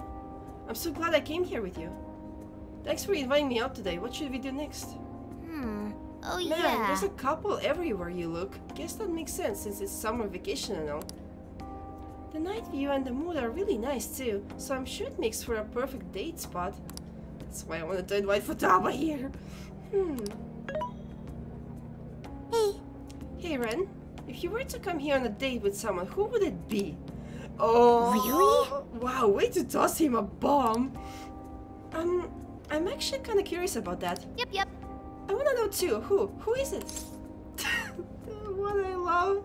I'm so glad I came here with you. Thanks for inviting me out today. What should we do next? Oh Man, yeah. there's a couple everywhere you look. Guess that makes sense since it's summer vacation and all. The night view and the mood are really nice too, so I'm sure it makes for a perfect date spot. That's why I wanted to invite Futaba here. Hmm. Hey. Hey Ren, if you were to come here on a date with someone, who would it be? Oh, Really? Wow, way to toss him a bomb. Um, I'm actually kind of curious about that. Yep, yep. I want to know too. Who? Who is it? [LAUGHS] the one I love.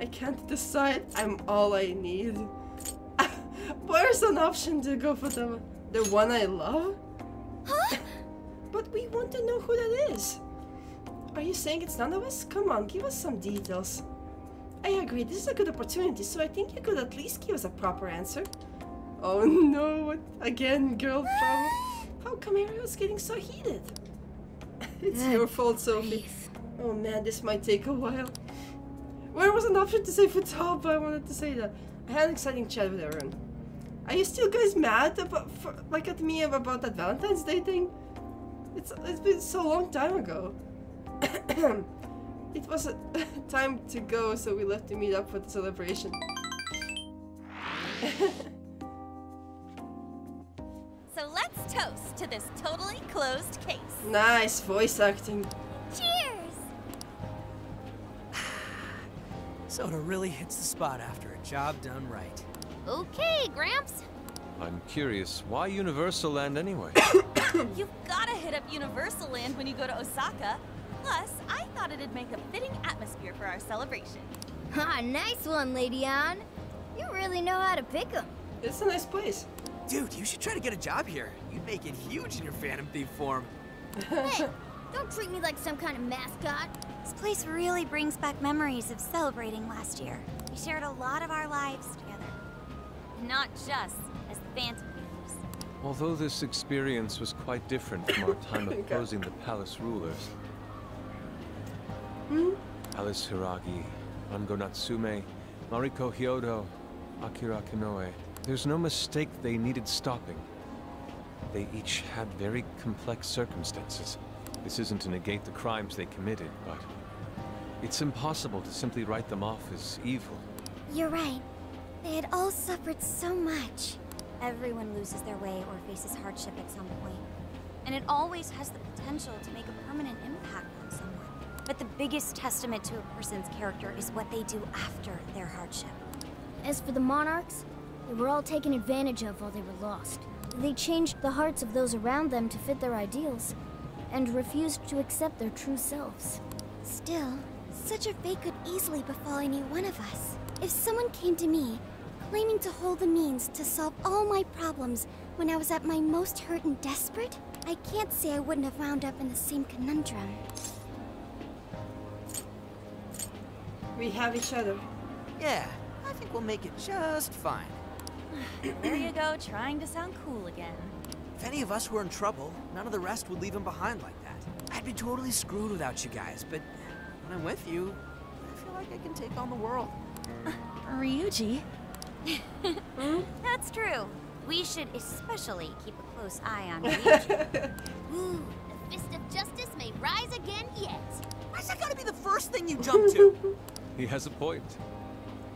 I can't decide. I'm all I need. [LAUGHS] Where's an option to go for the the one I love? Huh? [LAUGHS] But we want to know who that is. Are you saying it's none of us? Come on, give us some details. I agree, this is a good opportunity, so I think you could at least give us a proper answer. Oh no, what- again, girl [GASPS] problem. How come everyone's getting so heated? It's Good your fault, Sophie. Oh man, this might take a while. Where was an option to say Futaba? I wanted to say that. I had an exciting chat with Aaron. Are you still guys mad about, for, like at me about that Valentine's Day thing? It's it's been so long time ago. [COUGHS] it was a [LAUGHS] time to go, so we left to meet up for the celebration. [LAUGHS] So let's toast to this totally closed case. nice voice acting. Cheers. [SIGHS] Soda really hits the spot after a job done right. Okay, Gramps. I'm curious, why Universal Land anyway? [COUGHS] You've gotta hit up Universal Land when you go to Osaka. Plus, I thought it'd make a fitting atmosphere for our celebration. Ah, nice one, Lady Ann. You really know how to pick 'em. It's a nice place. Dude, you should try to get a job here. You'd make it huge in your Phantom Thief form. hey, don't treat me like some kind of mascot. This place really brings back memories of celebrating last year. We shared a lot of our lives together. Not just as the Phantom Thieves. Although this experience was quite different from our time [LAUGHS] opposing the palace rulers. Hmm? Alice Hiiragi, Ango Natsume, Mariko Hyodo, Akira Konoe. There's no mistake they needed stopping. They each had very complex circumstances. This isn't to negate the crimes they committed, but it's impossible to simply write them off as evil. You're right. They had all suffered so much. Everyone loses their way or faces hardship at some point. And it always has the potential to make a permanent impact on someone. But the biggest testament to a person's character is what they do after their hardship. As for the monarchs, they were all taken advantage of while they were lost. They changed the hearts of those around them to fit their ideals, and refused to accept their true selves. Still, such a fate could easily befall any one of us. If someone came to me, claiming to hold the means to solve all my problems when I was at my most hurt and desperate, I can't say I wouldn't have wound up in the same conundrum. We have each other. Yeah, I think we'll make it just fine. There you go, trying to sound cool again. If any of us were in trouble, none of the rest would leave him behind like that. I'd be totally screwed without you guys, but when I'm with you, I feel like I can take on the world. [LAUGHS] Ryuji? [LAUGHS] Hmm? That's true. We should especially keep a close eye on [LAUGHS] Ryuji. Ooh, the fist of justice may rise again yet. Why's that gotta be the first thing you jump to? He has a point.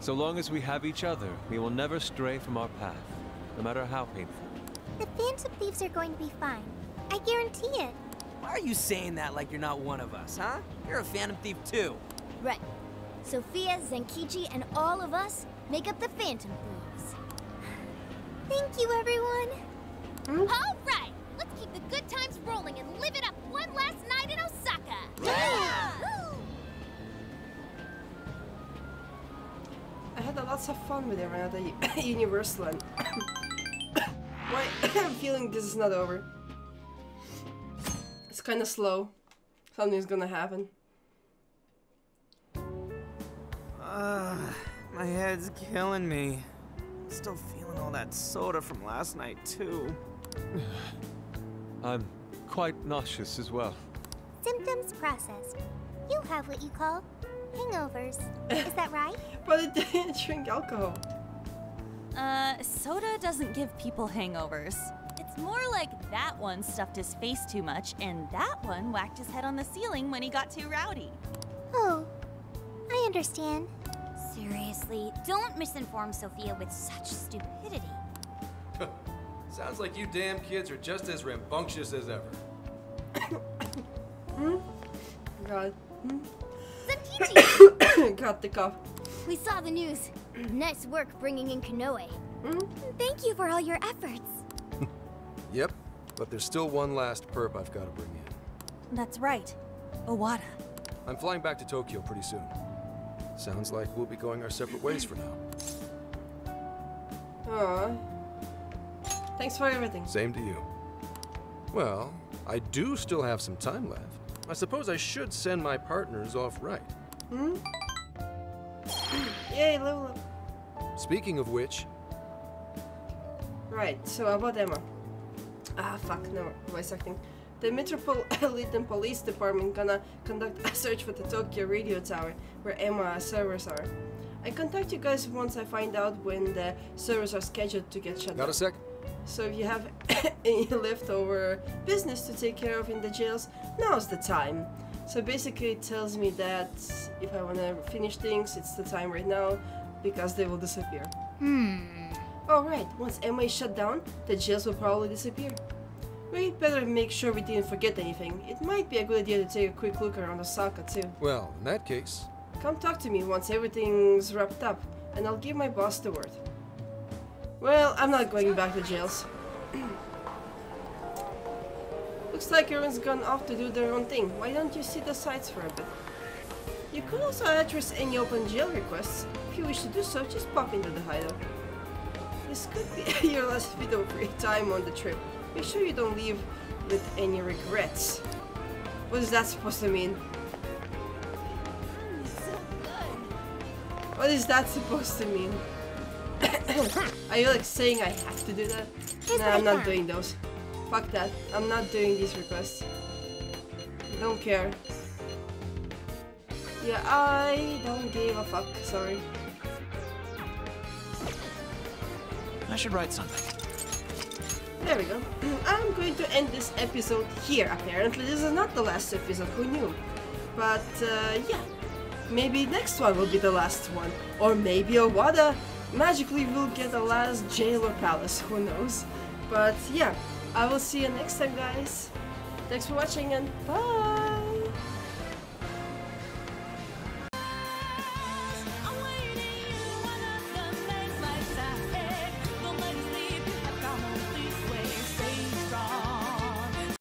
So long as we have each other, we will never stray from our path, no matter how painful. The Phantom Thieves are going to be fine. I guarantee it. Why are you saying that like you're not one of us, huh? You're a Phantom Thief too. Right. Sophia, Zenkichi, and all of us make up the Phantom Thieves. Thank you, everyone. Hmm? All right, let's keep the good times rolling and live it up one last night in Osaka. Yeah! I had lots of fun with everyone at the Universal Land. Why [COUGHS] I'm feeling this is not over. It's kind of slow. Something's gonna happen. Uh, my head's killing me. I'm Still feeling all that soda from last night, too. [SIGHS] I'm quite nauseous as well. Symptoms processed. You have what you call hangovers. Is that right? [LAUGHS] But it didn't drink alcohol. Uh, soda doesn't give people hangovers. It's more like that one stuffed his face too much, and that one whacked his head on the ceiling when he got too rowdy. Oh, I understand. Seriously, don't misinform Sophia with such stupidity. [LAUGHS] Sounds like you damn kids are just as rambunctious as ever. [COUGHS] Hmm? God. Zenkichi! Got [COUGHS] the cough. We saw the news. nice work bringing in Konoe. Mm-hmm. Thank you for all your efforts. [LAUGHS] Yep, but there's still one last perp I've got to bring in. That's right. Owada. I'm flying back to Tokyo pretty soon. Sounds like we'll be going our separate ways for now. Aw. Thanks for everything. Same to you. Well, I do still have some time left. I suppose I should send my partners off right. Hmm? Yay, level up. Speaking of which, Right, so about Emma. Ah, fuck, no, voice acting. The Metropolitan [LAUGHS] Police Department gonna conduct a search for the Tokyo radio tower where Emma servers are. I contact you guys once I find out when the servers are scheduled to get shut got down. a sec? So if you have [COUGHS] any leftover business to take care of in the jails, now's the time. So basically it tells me that if I wanna finish things, it's the time right now because they will disappear. Hmm. Alright, once Emma is shut down, the jails will probably disappear. We better make sure we didn't forget anything. It might be a good idea to take a quick look around Osaka too. Well, in that case, Come talk to me once everything's wrapped up, and I'll give my boss the word. Well, I'm not going back to jails. [CLEARS THROAT] Looks like everyone's gone off to do their own thing. Why don't you see the sights for a bit? You could also address any open jail requests. If you wish to do so, just pop into the hideout. This could be [LAUGHS] your last bit of free time on the trip. Make sure you don't leave with any regrets. What is that supposed to mean? What is that supposed to mean? [COUGHS] Are you like saying I have to do that? Here's nah, I'm not doing those. Fuck that. I'm not doing these requests. I don't care. Yeah, I don't give a fuck. Sorry. I should write something. There we go. [CLEARS THROAT] I'm going to end this episode here, apparently. This is not the last episode, who knew? But, uh, yeah. Maybe next one will be the last one. Or maybe Owada magically will get the last jail or palace, who knows? But, yeah. I will see you next time, guys. Thanks for watching and bye!